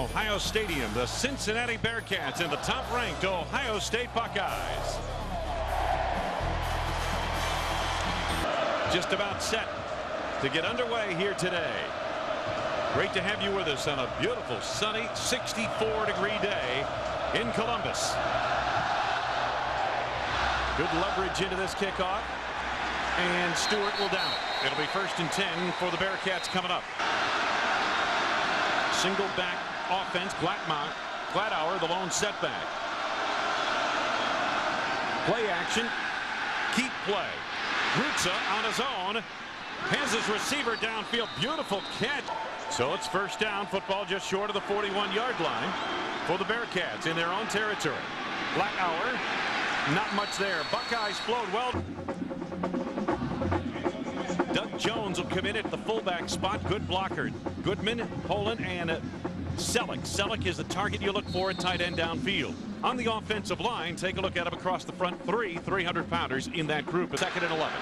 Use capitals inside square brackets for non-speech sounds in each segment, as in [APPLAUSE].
Ohio Stadium, the Cincinnati Bearcats and the top-ranked Ohio State Buckeyes. Just about set to get underway here today. Great to have you with us on a beautiful sunny 64 degree day in Columbus. Good leverage into this kickoff and Stewart will down it. It'll be first and 10 for the Bearcats coming up. Single back offense. Blackmont, Glatthaar, the lone setback. Play action. Keep play. Grutza on his own. Has his receiver downfield. Beautiful catch. So it's first down. Football just short of the 41-yard line for the Bearcats in their own territory. Glatthaar. Not much there. Buckeyes flowed well. Doug Jones will come in at the fullback spot. Good blocker. Goodman, Poland, and Celek. Celek is the target you look for at tight end downfield. On the offensive line, take a look at him across the front three 300 pounders in that group. Second and 11.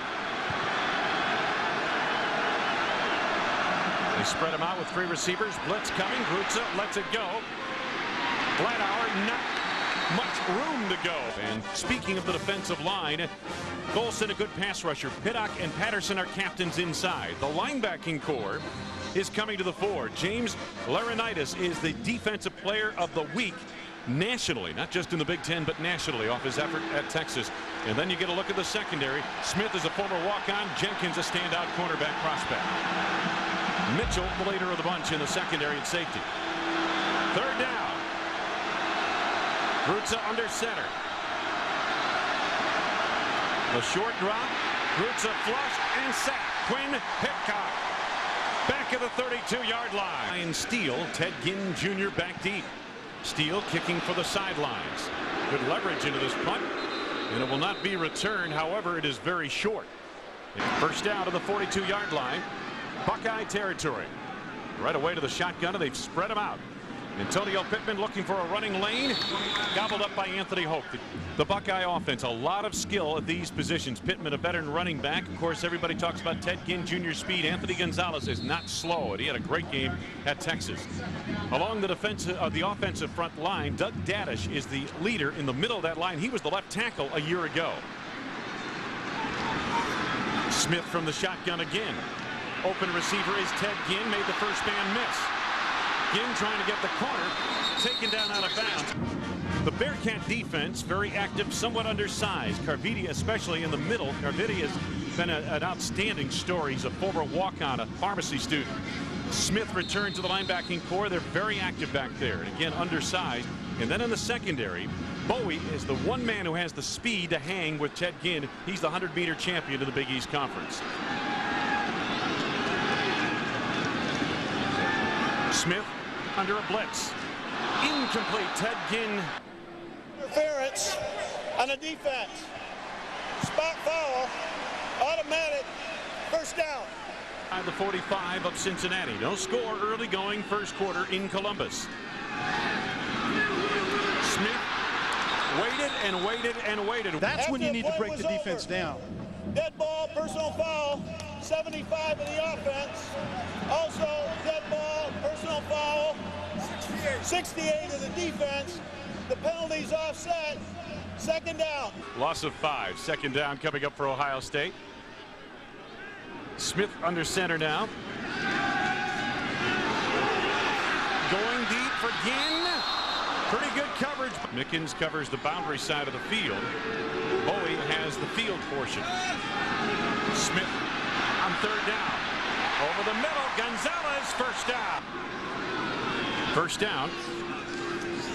They spread him out with three receivers. Blitz coming. Grutza lets it go. Glatthaar not much room to go. And speaking of the defensive line, Gholston a good pass rusher. Pitcock and Patterson are captains inside. The linebacking core is coming to the fore. James Laurinaitis is the defensive player of the week nationally, not just in the Big Ten, but nationally off his effort at Texas. And then you get a look at the secondary. Smith is a former walk-on. Jenkins a standout cornerback prospect. Mitchell, the leader of the bunch in the secondary and safety. Third down. Grutza under center. The short drop. Grutza flush and sack. Quinn Pitcock back at the 32-yard line. Ryan Steele, Ted Ginn Jr. back deep. Steele kicking for the sidelines. Good leverage into this punt. And it will not be returned. However, it is very short. First down to the 42-yard line. Buckeye territory. Right away to the shotgun, and they've spread them out. Antonio Pittman looking for a running lane. Gobbled up by Anthony Hoke. The, Buckeye offense, a lot of skill at these positions. Pittman, a veteran running back. Of course, everybody talks about Ted Ginn Jr. speed. Anthony Gonzalez is not slow, and he had a great game at Texas. Along the defensive, uh, the offensive front line, Doug Datish is the leader in the middle of that line. He was the left tackle a year ago. Smith from the shotgun again. Open receiver is Ted Ginn. Made the first man miss. Ginn trying to get the corner. Taken down out of bounds. The Bearcat defense, very active, somewhat undersized. Carvidi, especially in the middle. Carvidi has been a, an outstanding story. He's a former walk-on, a pharmacy student. Smith returned to the linebacking core. They're very active back there. And again, undersized. And then in the secondary, Bowie is the one man who has the speed to hang with Ted Ginn. He's the 100-meter champion of the Big East Conference. Smith under a blitz. Incomplete. Ted Ginn. Interference on the defense. Spot foul. Automatic. First down. By the 45 of Cincinnati. No score early going first quarter in Columbus. Smith waited and waited and waited. That's After when you need to break the defense over. down. Dead ball, personal foul, 75 of the offense. Also, dead ball, personal foul, 68 of the defense. The penalties offset. Second down. Loss of five. Second down coming up for Ohio State. Smith under center now. Going deep for Ginn. Pretty good coverage. Mickens covers the boundary side of the field. Bowie has the field portion. Smith on third down. Over the middle, Gonzalez first down. First down.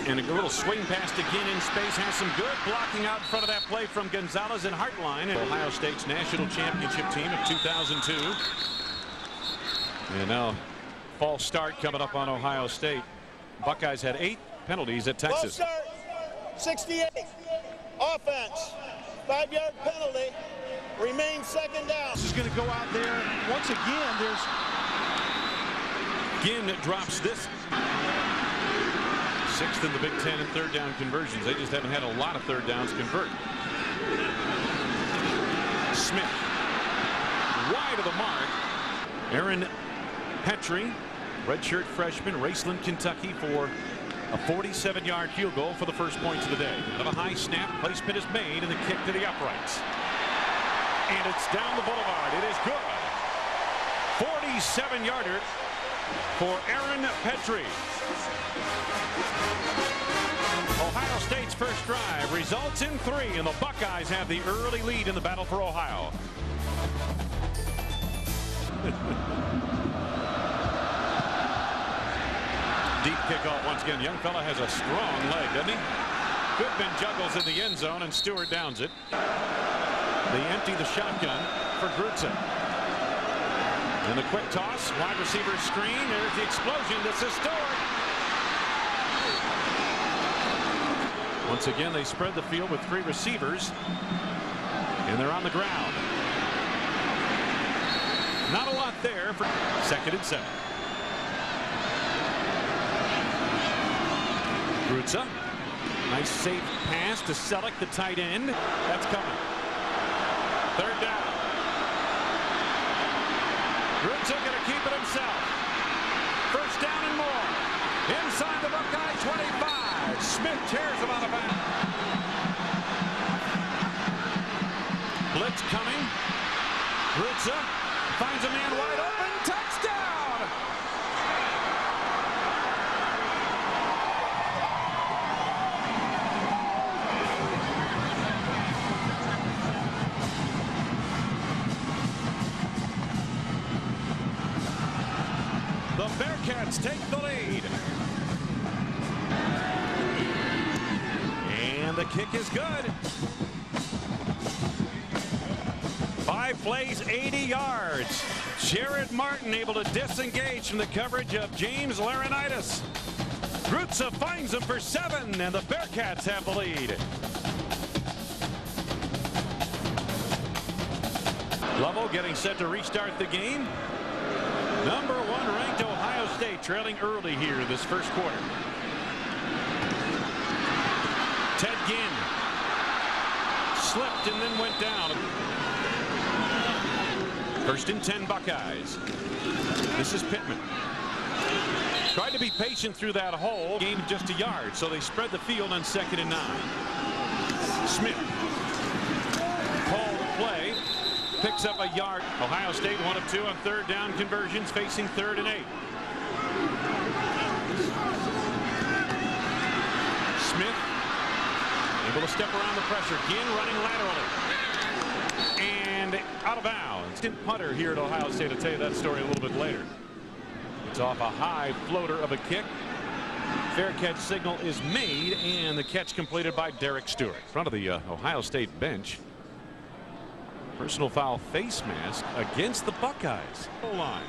And a little swing pass to Ginn in space has some good blocking out in front of that play from Gonzalez and Hartline. and Ohio State's national championship team of 2002. And now false start coming up on Ohio State. Buckeyes had eight penalties at Texas. Start, 68. Offense, five-yard penalty. Remains second down. This is going to go out there. Once again, there's Ginn drops this. Sixth in the Big Ten in third down conversions. They just haven't had a lot of third downs convert. Smith. Wide of the mark. Aaron Pettrey redshirt freshman, Raceland, Kentucky, for a 47-yard field goal for the first points of the day. Of a high snap, placement is made, and the kick to the uprights. And it's down the boulevard. It is good. 47-yarder for Aaron Pettrey. Ohio State's first drive results in three, and the Buckeyes have the early lead in the battle for Ohio. [LAUGHS] Deep kickoff once again. Young fella has a strong leg, doesn't he? Goodman juggles in the end zone, and Stewart downs it. They empty the shotgun for Grutza. And the quick toss, wide receiver screen. There's the explosion. This is Stewart. Once again, they spread the field with three receivers. And they're on the ground. Not a lot there for second and seven. Grutza. Nice safe pass to Celek, the tight end. That's coming. Third down. Grutza going to keep it himself. First down and more. Inside the Buckeye 25. Smith tears him out of bounds. Blitz coming. Grutza finds kick is good. Five plays, 80 yards. Jared Martin able to disengage from the coverage of James Laurinaitis. Grutza finds him for seven, and the Bearcats have the lead. Lovell getting set to restart the game. Number one ranked Ohio State trailing early here this first quarter. Ted Ginn down. First and 10 Buckeyes. This is Pittman. Tried to be patient through that hole. Gained just a yard, so they spread the field on second and nine. Smith. Called play. Picks up a yard. Ohio State one of two on third down conversions facing third and eight. Smith able to step around the pressure. Ginn running laterally. Out of bounds. Punter here at Ohio State. I'll tell you that story a little bit later. It's off a high floater of a kick. Fair catch signal is made and the catch completed by Derek Stewart. In front of the uh, Ohio State bench. Personal foul face mask against the Buckeyes. Line.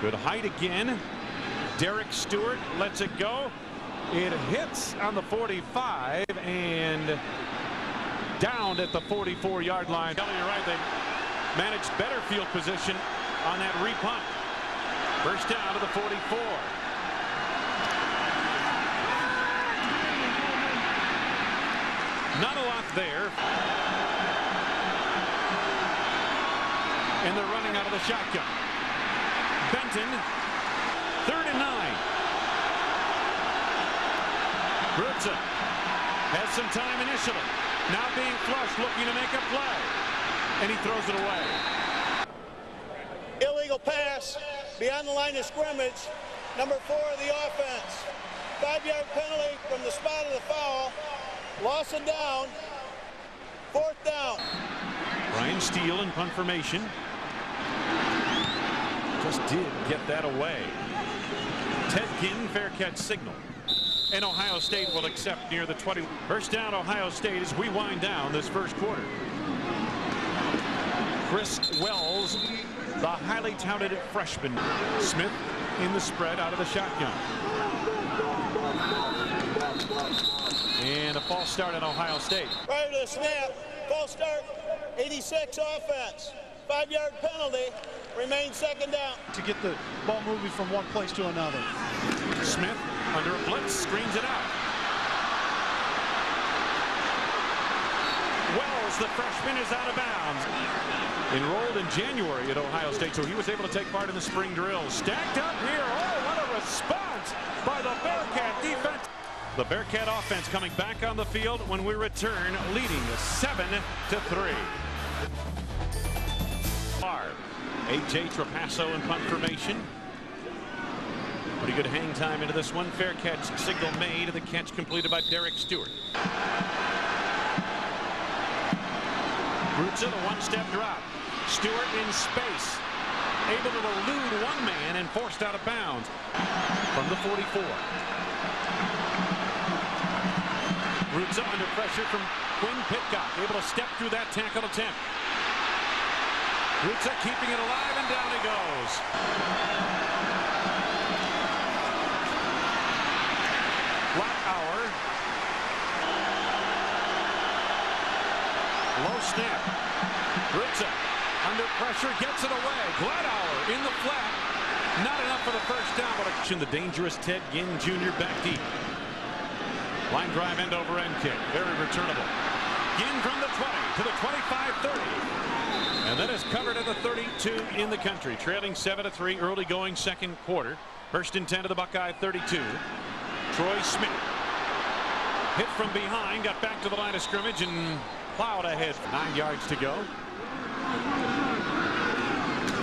Good height again. Derek Stewart lets it go. It hits on the 45 and down at the 44 yard line. Kelly, you're right. They managed better field position on that repunt. First down to the 44. Not a lot there. And they're running out of the shotgun. Benton, third and nine. Grutza has some time initially. Now being flushed, looking to make a play. And he throws it away. Illegal pass beyond the line of scrimmage. Number four of the offense. Five-yard penalty from the spot of the foul. Loss and down. Fourth down. Brian Steele in punt formation. Just did get that away. Ted Ginn fair catch signal. And Ohio State will accept near the 20. First down Ohio State as we wind down this first quarter. Chris Wells, the highly touted freshman. Smith in the spread out of the shotgun. And a false start at Ohio State. Right to the snap, false start, 86 offense. Five-yard penalty, remains second down. To get the ball moving from one place to another. Smith under a blitz screens it out. Wells. The freshman is out of bounds. Enrolled in January at Ohio State, so he was able to take part in the spring drills. Stacked up here. Oh, what a response by the Bearcat defense. The Bearcat offense coming back on the field when we return, leading 7 to 3. A.J. Trapasso in punt formation. Pretty good hang time into this one. Fair catch signal made. The catch completed by Derek Stewart. In a one-step drop. Stewart in space. Able to elude one man and forced out of bounds from the 44. Roots up under pressure from Quinn Pitcock. Able to step through that tackle attempt. Roots keeping it alive and down he goes. Flat hour. Low snap. Grutza under pressure gets it away. Glatthaar in the flat. Not enough for the first down, but the dangerous Ted Ginn Jr. back deep. Line drive end over end kick. Very returnable. Ginn from the 20 to the 25-30. And that is covered at the 32 in the country. Trailing 7 to 3 early going second quarter. First and 10 to the Buckeye 32. Troy Smith. Hit from behind, got back to the line of scrimmage and plowed ahead. Nine yards to go.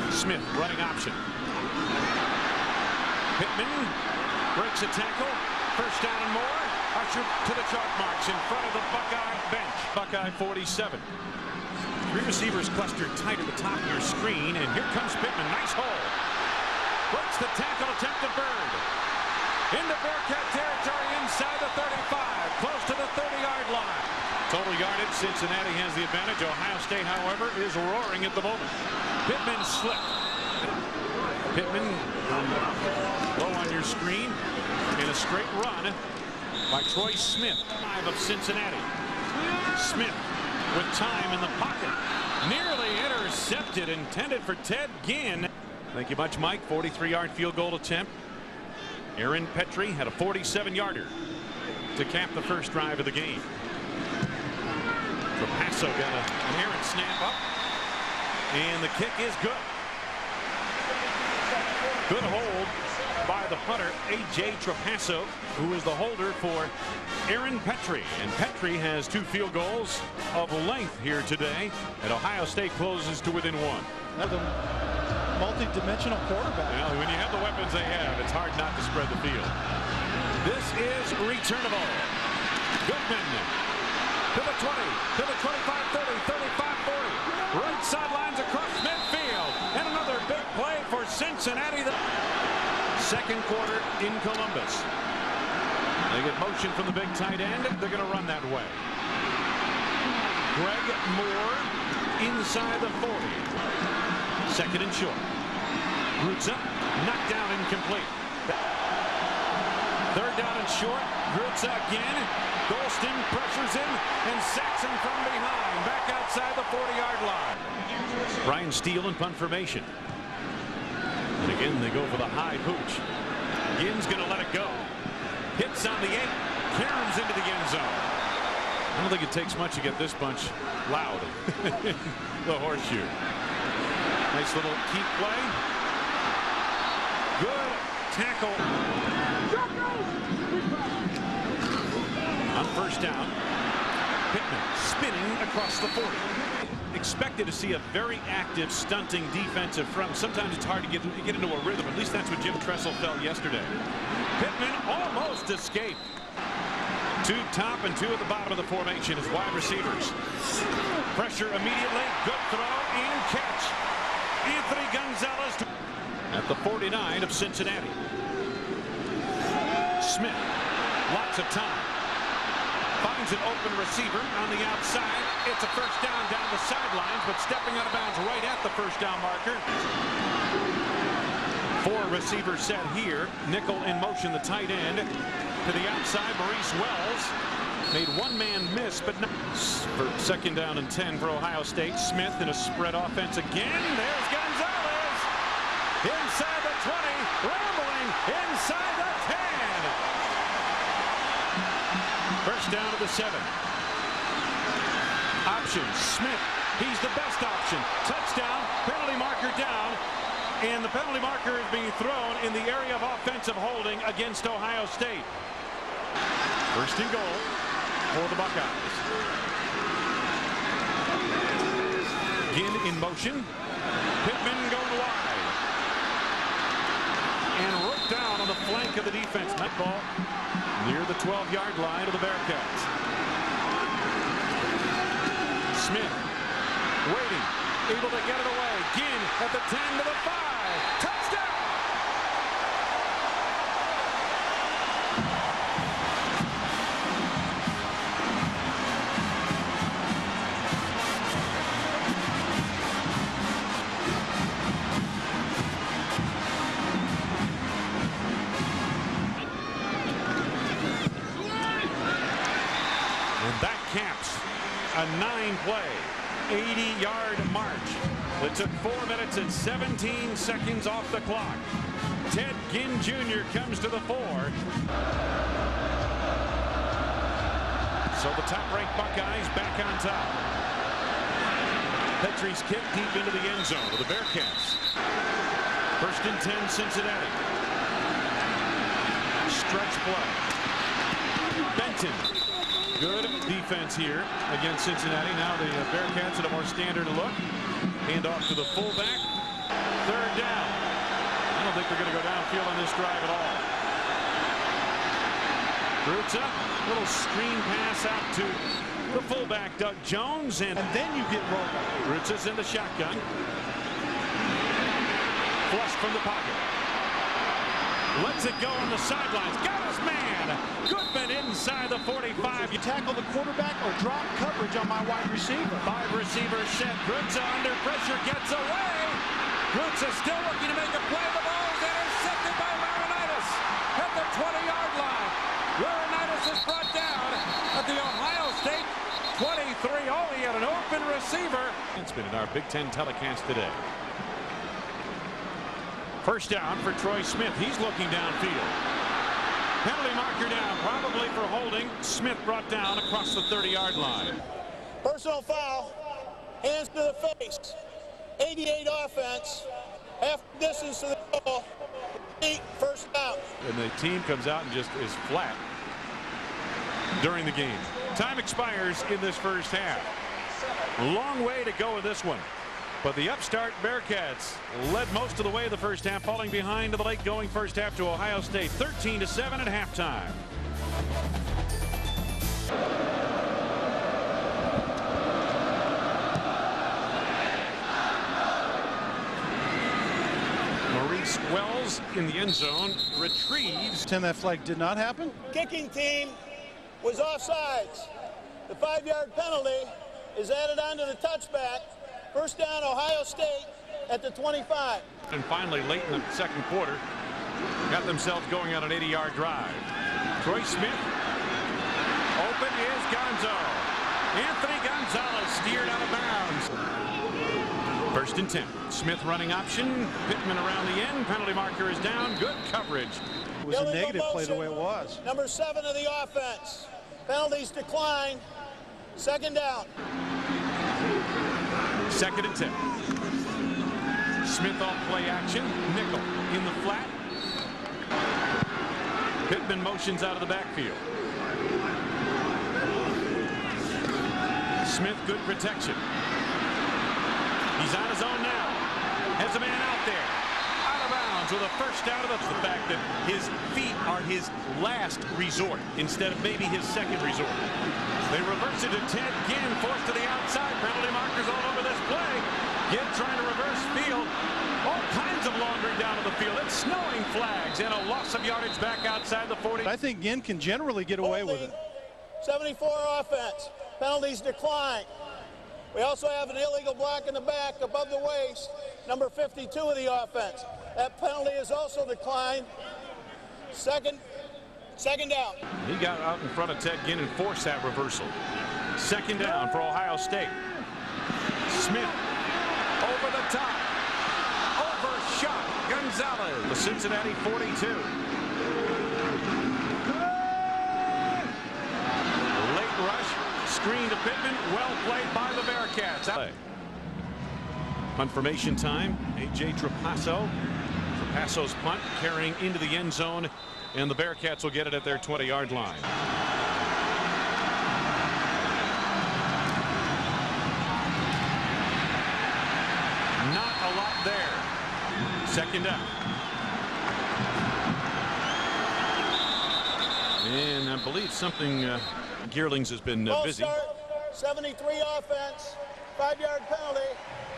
Smith running option. Pittman breaks a tackle. First down and more. Ushered to the chalk marks in front of the Buckeye bench. Buckeye 47. Three receivers clustered tight at the top of your screen. And here comes Pittman. Nice hole. Breaks the tackle attempt to Bird. Into Bearcat territory inside the 35. Close to the 30-yard line. Total yardage, Cincinnati has the advantage. Ohio State, however, is roaring at the moment. Pittman slipped. Pittman um, low on your screen in a straight run by Troy Smith, five of Cincinnati. Smith with time in the pocket. Nearly intercepted, intended for Ted Ginn. Thank you much, Mike. 43-yard field goal attempt. Aaron Pettrey had a 47-yarder to cap the first drive of the game. Trapasso got a, an errant snap up. And the kick is good. Good hold by the punter, A.J. Trapasso, who is the holder for Aaron Pettrey. And Pettrey has two field goals of length here today. And Ohio State closes to within one. Another multi-dimensional quarterback. When you have the weapons they have, it's hard not to spread the field. This is returnable. Goodman to the 20, to the 25, 30, 35, 40. Right sidelines across midfield. And another big play for Cincinnati. The second quarter in Columbus. They get motion from the big tight end. They're going to run that way. Greg Moore inside the 40. Second and short. Roots up. Knocked down incomplete. Third down and short. Roots again. Gholston pressures him and sacks him from behind. Back outside the 40-yard line. Brian Steele in punt formation. And again, they go for the high pooch. Ginn's going to let it go. Hits on the eight. Cairns into the end zone. I don't think it takes much to get this bunch loud. [LAUGHS] the horseshoe. Nice little keep play. Good tackle. On first down, Pittman spinning across the 40. Expected to see a very active, stunting defensive front. Sometimes it's hard to get, get into a rhythm. At least that's what Jim Tressel felt yesterday. Pittman almost escaped. Two top and two at the bottom of the formation as wide receivers. Pressure immediately. Good throw and catch. Anthony Gonzalez at the 49 of Cincinnati. Smith. Lots of time. Finds an open receiver on the outside. It's a first down down the sidelines, but stepping out of bounds right at the first down marker. Four receivers set here. Nicol in motion, the tight end. To the outside, Maurice Wells. Made one man miss, but not for second down and 10 for Ohio State. Smith in a spread offense again. There's Gonzalez. Inside the 20. Rambling inside Down to the seven. Options. Smith. He's the best option. Touchdown. Penalty marker down. And the penalty marker is being thrown in the area of offensive holding against Ohio State. First and goal for the Buckeyes. Ginn in motion. Pittman going wide. And rooked down on the flank of the defense. Net ball near the 12-yard line of the Bearcats. Smith waiting, able to get it away. Ginn at the 10 to the 5. Nine-play, 80-yard march that took 4 minutes and 17 seconds off the clock. Ted Ginn Jr. comes to the fore. So the top-ranked Buckeyes back on top. Pettrey's kick deep into the end zone of the Bearcats. First and 10, Cincinnati. Stretch play. Benton Good defense here against Cincinnati. Now the Bearcats at a more standard look. Hand off to the fullback. Third down. I don't think they're going to go downfield on this drive at all. Grutza, little screen pass out to the fullback, Doug Jones. And, And then you get rolled. Grutza's in the shotgun. Flush from the pocket. Lets it go on the sidelines. Got man. Goodman inside the 45. You tackle the quarterback or drop coverage on my wide receiver. Five receivers set. Grutza under pressure gets away. Grutza still looking to make a play. The ball is intercepted by Laurinaitis at the 20-yard line. Laurinaitis is brought down at the Ohio State 23. Oh, he had an open receiver. It's been in our Big Ten telecast today. First down for Troy Smith. He's looking downfield. Penalty marker down, probably for holding. Smith brought down across the 30-yard line. Personal foul. Hands to the face. 88 offense. Half distance to the goal. Eight, First down. And the team comes out and just is flat during the game. Time expires in this first half. Long way to go in this one. But the upstart Bearcats led most of the way the first half, falling behind to the late going first half to Ohio State, 13 to 7 at halftime. Maurice Wells in the end zone retrieves. Pretend that flag did not happen. Kicking team was offsides. The five-yard penalty is added onto the touchback. First down, Ohio State at the 25. And finally, late in the second quarter, got themselves going on an 80-yard drive. Troy Smith. Open is Gonzo. Anthony Gonzalez steered out of bounds. First and 10. Smith running option. Pittman around the end. Penalty marker is down. Good coverage. It was a Illegal negative play the way it was. Number seven of the offense. Penalties decline. Second down. Second and 10. Smith off play action. Nicol in the flat. Pittman motions out of the backfield. Smith, good protection. He's on his own now. Has a man out there. Out of bounds with a first down. That's the fact that his feet are his last resort instead of maybe his second resort. They reverse it to Ted Ginn, forced to the outside. Penalty markers all over this play. Ginn trying to reverse field. All kinds of laundering down to the field. It's snowing flags and a loss of yardage back outside the 40. I think Ginn can generally get away with it. 74 offense. Penalties decline. We also have an illegal block in the back above the waist. Number 52 of the offense. That penalty is also declined. Second, second down. He got out in front of Ted Ginn and forced that reversal. Second down for Ohio State. Smith over the top. Overshot Gonzalez. The Cincinnati 42. Late rush. screen to Pittman. Well played by the Bearcats. Confirmation time. A.J. Trapasso. Trapasso's punt carrying into the end zone. And the Bearcats will get it at their 20-yard line. Not a lot there. Second down. And I believe something uh, Geerlings has been uh, busy. Start, 73 offense, five-yard penalty,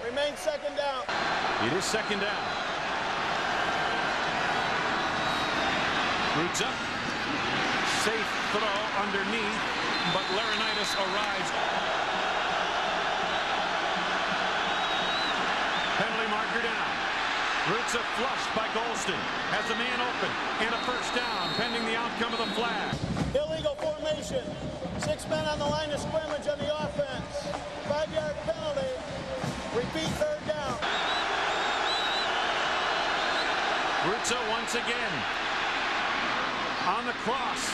remains second down. It is second down. Roots up. Safe throw underneath, but Laurinaitis arrives. Penalty marker down. Roots up flushed by Gholston. Has a man open and a first down pending the outcome of the flag. Illegal formation. Six men on the line of scrimmage on the offense. Five-yard penalty. Repeat third down. Grutza once again on the cross.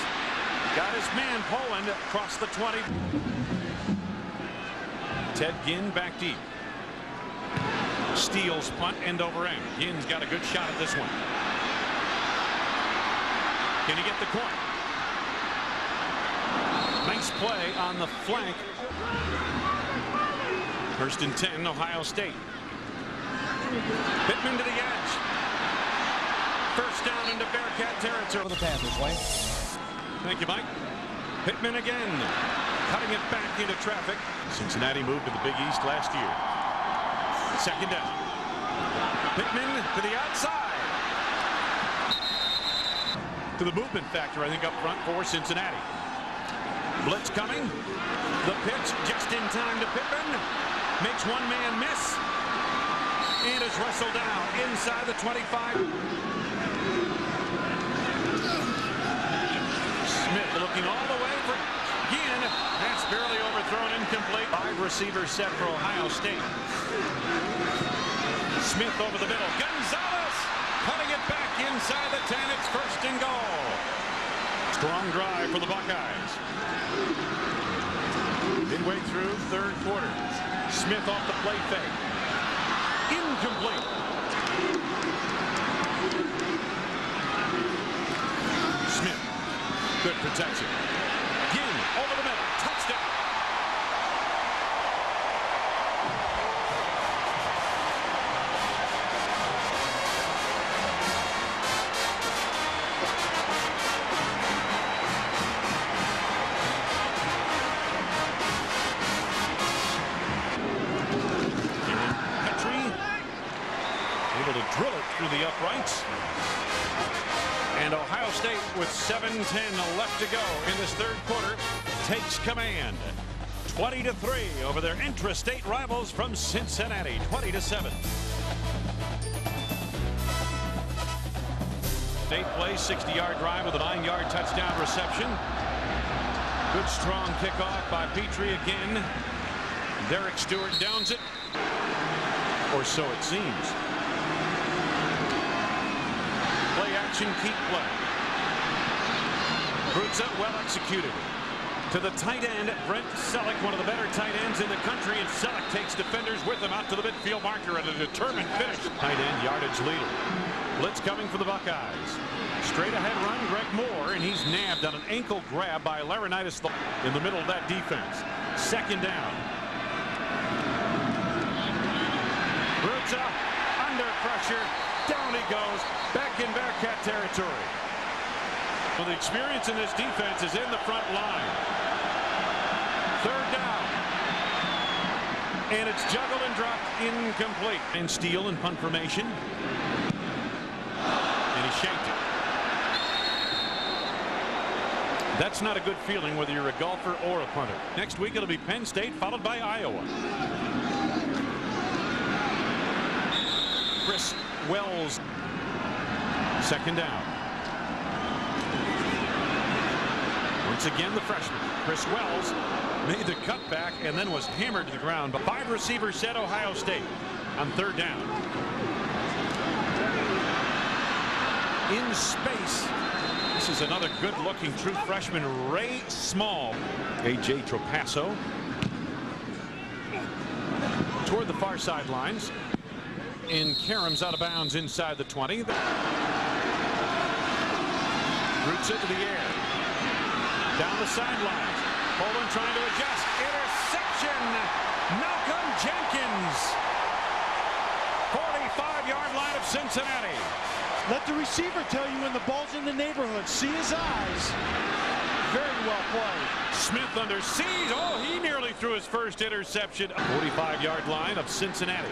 Got his man Poland across the 20. Ted Ginn back deep. Steele's punt end over end. Ginn's got a good shot at this one. Can he get the corner? Nice play on the flank. First and 10, Ohio State. Pittman to the edge. Down into Bearcat territory. The Panthers, Wayne. Thank you, Mike. Pittman again. Cutting it back into traffic. Cincinnati moved to the Big East last year. Second down. Pittman to the outside. To the movement factor, I think, up front for Cincinnati. Blitz coming. The pitch just in time to Pittman. Makes one man miss. And is wrestled down inside the 25. Smith looking all the way for Ginn. That's barely overthrown incomplete. Five receivers set for Ohio State. Smith over the middle. Gonzalez cutting it back inside the 10. It's first and goal. Strong drive for the Buckeyes. Midway through third quarter. Smith off the play fake. Incomplete. Smith. Good protection. 7-10 left to go in this third quarter takes command. 20 to 3 over their intrastate rivals from Cincinnati. 20 to 7. State plays 60-yard drive with a 9-yard touchdown reception. Good strong kickoff by Pettrey again. Derek Stewart downs it. Or so it seems. Play action, keep play. Grutza well executed. To the tight end, Brent Celek, one of the better tight ends in the country, and Celek takes defenders with him out to the midfield marker at a determined finish. Tight end yardage leader. Blitz coming for the Buckeyes. Straight ahead run, Greg Moore, and he's nabbed on an ankle grab by Laurinaitis in the middle of that defense. Second down. Roots under pressure, down he goes, back in Bearcat territory. Well, the experience in this defense is in the front line. Third down. And it's juggled and dropped incomplete. And Steele and punt formation. And he shanked it. That's not a good feeling whether you're a golfer or a punter. Next week it'll be Penn State followed by Iowa. Chris Wells. Second down. Once again, the freshman, Chris Wells, made the cutback and then was hammered to the ground. But five receivers set Ohio State on third down. In space, This is another good-looking true freshman, Ray Small. A.J. Trapasso. Toward the far sidelines. In Karams out of bounds inside the 20. Roots into the air. Down the sidelines. Poland trying to adjust. Interception. Malcolm Jenkins. 45-yard line of Cincinnati. Let the receiver tell you when the ball's in the neighborhood. See his eyes. Very well played. Smith under siege. Oh, he nearly threw his first interception. 45-yard line of Cincinnati.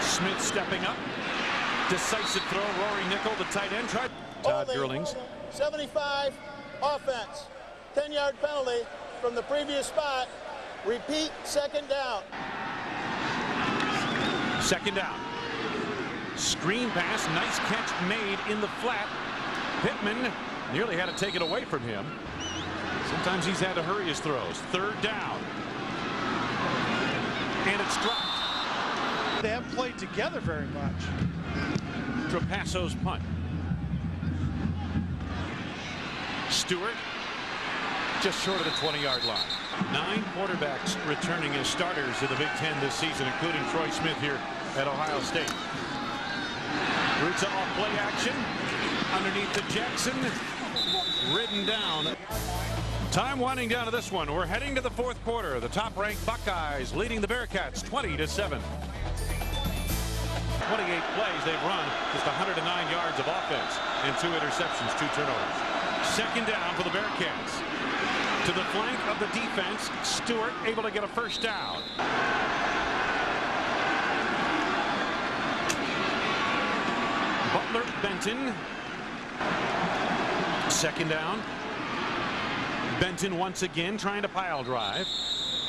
Smith stepping up. Decisive throw. Rory Nicol, the tight end. Tried. Todd Geerlings. 75 offense. 10-yard penalty from the previous spot. Repeat second down. Second down. Screen pass. Nice catch made in the flat. Pittman nearly had to take it away from him. Sometimes he's had to hurry his throws. Third down. And it's dropped. They haven't played together very much. Trapasso's punt. Stewart just short of the 20-yard line. Nine quarterbacks returning as starters in the Big Ten this season, including Troy Smith here at Ohio State. Roots off play action underneath the Jackson. Ridden down. Time winding down to this one. We're heading to the fourth quarter. The top-ranked Buckeyes leading the Bearcats 20 to 7. 28 plays they've run, just 109 yards of offense and two interceptions, two turnovers. Second down for the Bearcats. To the flank of the defense, Stewart able to get a first down. Butler Benton. Second down. Benton once again trying to pile drive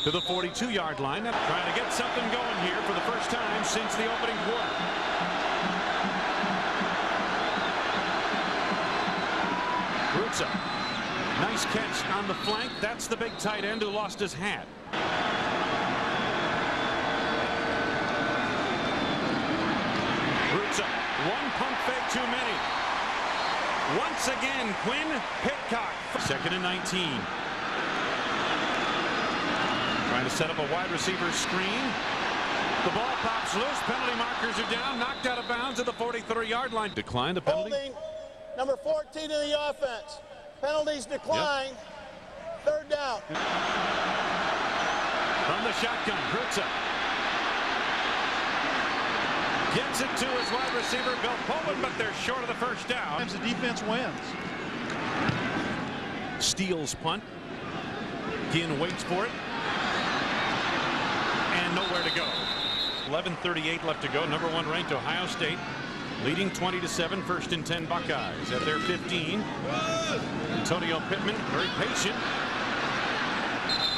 to the 42-yard line. Trying to get something going here for the first time since the opening quarter. Grutza. Nice catch on the flank. That's the big tight end who lost his hat. Grutza. One pump fake too many. Once again, Quinn Pitcock. Second and 19. Trying to set up a wide receiver screen. The ball pops loose. Penalty markers are down. Knocked out of bounds at the 43-yard line. Decline the penalty. Holding number 14 in the offense. Penalties decline. Yep. Third down. From the shotgun, Grutza. Gets it to his wide receiver, Bill Poland, but they're short of the first down. Sometimes the defense wins. Steele's punt. Ginn waits for it. Nowhere to go. 11.38 left to go. Number one ranked Ohio State. Leading 20 to 7, first and 10 Buckeyes at their 15. Antonio Pittman, very patient.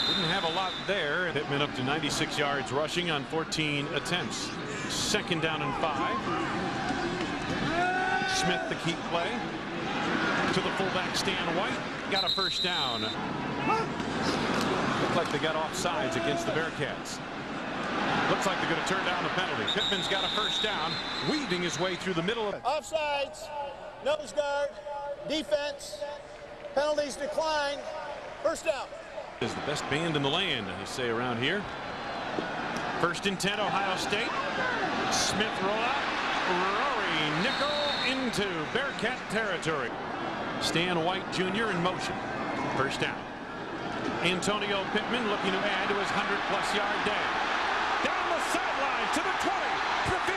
Didn't have a lot there. Pittman up to 96 yards rushing on 14 attempts. Second down and five. Smith the key play to the fullback Stan White. Got a first down. Looked like they got offsides against the Bearcats. Looks like they're going to turn down the penalty. Pittman's got a first down, weaving his way through the middle of offsides, nose guard, defense, penalties decline, first down. Is the best band in the land, they say around here. First and 10, Ohio State. Smith roll out. Rory Nicol into Bearcat territory. Stan White Jr. in motion. First down. Antonio Pittman looking to add to his 100-plus yard day. To the 20, the 15,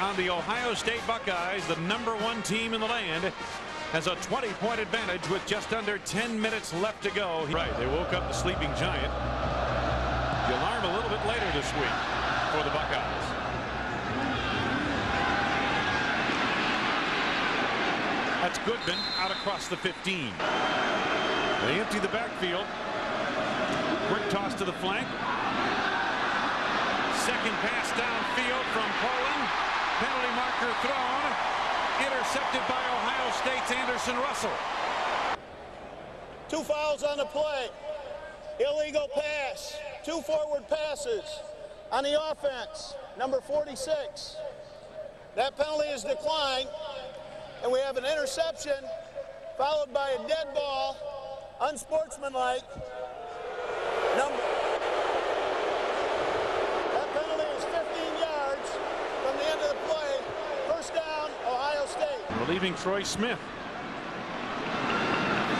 on the Ohio State Buckeyes, the number one team in the land, has a 20-point advantage with just under 10 minutes left to go. Right, they woke up the sleeping giant. The alarm a little bit later this week for the Buckeyes. That's Goodman out across the 15. They empty the backfield. Quick toss to the flank. Second pass downfield from Poland. Penalty marker thrown. Intercepted by Ohio State's Anderson Russell. Two fouls on the play. Illegal pass. Two forward passes on the offense. Number 46. That penalty is declined. And we have an interception followed by a dead ball. Unsportsmanlike. Number. That penalty is 15 yards from the end of the play. First down, Ohio State. Relieving Troy Smith.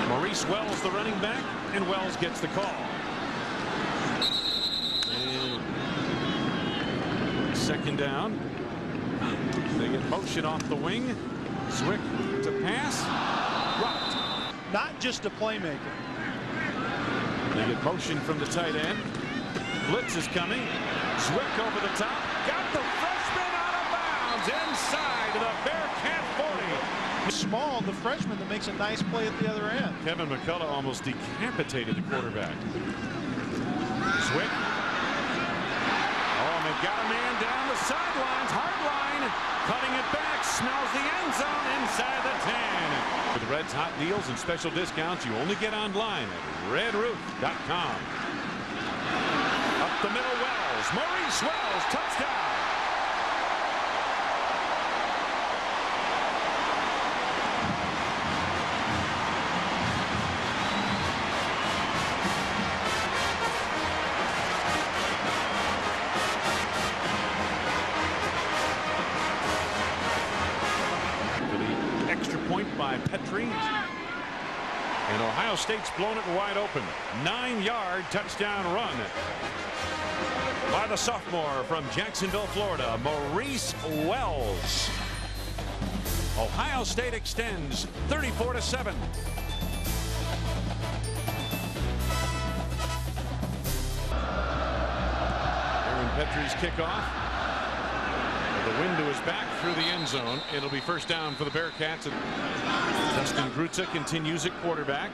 Maurice Wells, the running back, and Wells gets the call. And second down. They get motion off the wing. Zwick to pass. Rocked. Not just a playmaker. They get motion from the tight end. Blitz is coming. Zwick over the top. Got the freshman out of bounds inside the Bearcat 40. Small, the freshman that makes a nice play at the other end. Kevin McCullough almost decapitated the quarterback. Zwick. Oh, and got a man down the sidelines. Hartline. Cutting it back. Smells the end zone inside the 10. With Reds hot deals and special discounts you only get online at redroof.com. Up the middle Wells. Maurice Wells. Touchdown. And Ohio State's blown it wide open. Nine yard touchdown run by the sophomore from Jacksonville, Florida, Maurice Wells. Ohio State extends 34 to 7. Aaron Pettrey's kickoff. The window is back through the end zone. It'll be first down for the Bearcats. Dustin Grutza continues at quarterback.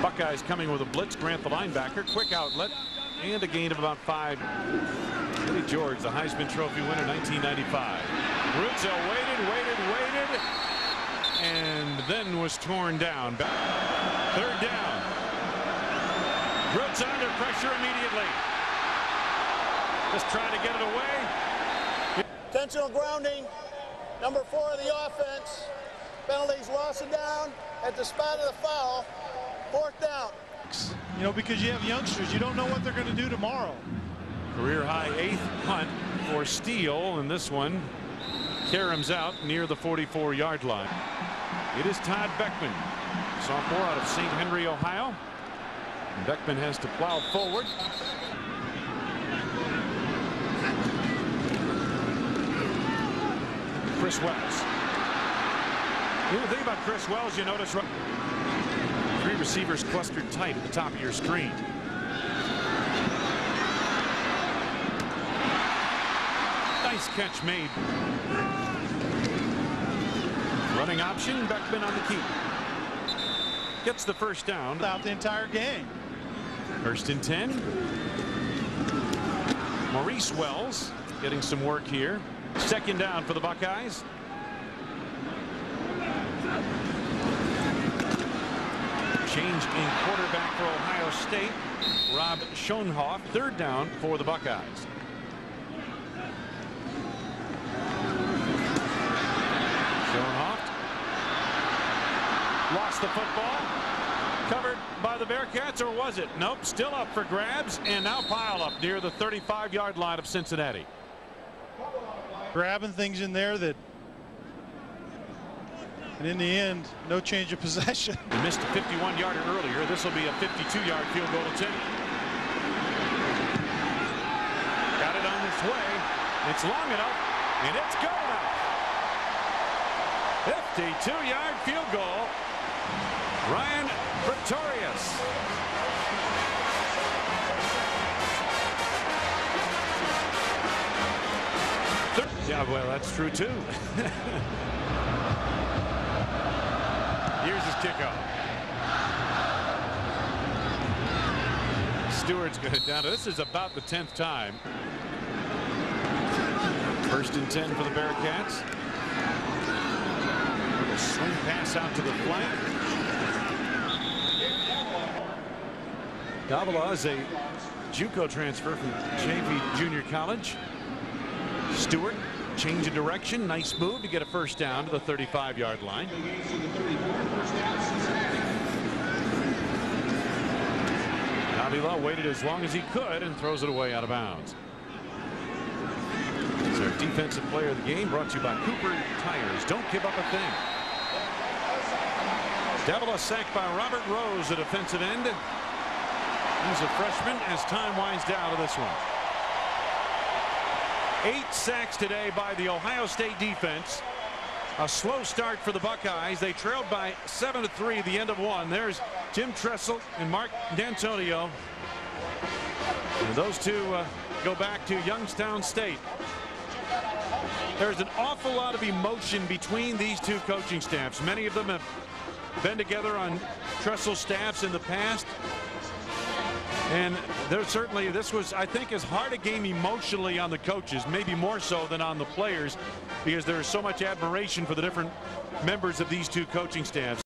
Buckeyes coming with a blitz. Grant the linebacker. Quick outlet. And a gain of about five. Billy George, the Heisman Trophy winner, 1995. Grutza waited, waited, waited. And then was torn down. Third down. Grutza under pressure immediately. Just trying to get it away. Intentional grounding, number four of the offense. Penalties lost it down at the spot of the foul. Fourth down. You know, because you have youngsters, you don't know what they're going to do tomorrow. Career high eighth punt for Steele, and this one caroms out near the 44 yard line. It is Todd Beckman, sophomore out of St. Henry, Ohio. And Beckman has to plow forward. Chris Wells. The thing about Chris Wells, you notice three receivers clustered tight at the top of your screen. Nice catch made. Running option, Beckman on the key. Gets the first down. Out the entire game. First and 10. Maurice Wells getting some work here. Second down for the Buckeyes. Change in quarterback for Ohio State. Rob Schoenhoff. Third down for the Buckeyes. Schoenhoff lost the football. Covered by the Bearcats, or was it? Nope, still up for grabs, and now pile up near the 35 yard line of Cincinnati. Grabbing things in there that. And in the end, no change of possession. They missed a 51 yarder earlier. This will be a 52 yard field goal attempt. Got it on its way. It's long enough, and it's good enough. 52 yard field goal. Ryan Pretorius. Yeah, well, that's true too. [LAUGHS] Here's his kickoff. Stewart's it down. This is about the 10th time. First and 10 for the Bearcats. A swing pass out to the flank. Davila is a JUCO transfer from JV Junior College. Stewart change of direction. Nice move to get a first down to the 35 yard line. Davila waited as long as he could and throws it away out of bounds. It's our defensive player of the game brought to you by Cooper Tires. Don't give up a thing. Davila sacked by Robert Rose, a defensive end. He's a freshman as time winds down to this one. Eight sacks today by the Ohio State defense. A slow start for the Buckeyes. They trailed by seven to three at the end of one. There's Jim Tressel and Mark Dantonio. And those two uh, go back to Youngstown State. There's an awful lot of emotion between these two coaching staffs. Many of them have been together on Tressel staffs in the past. And there's certainly this was I think as hard a game emotionally on the coaches maybe more so than on the players because there is so much admiration for the different members of these two coaching staffs.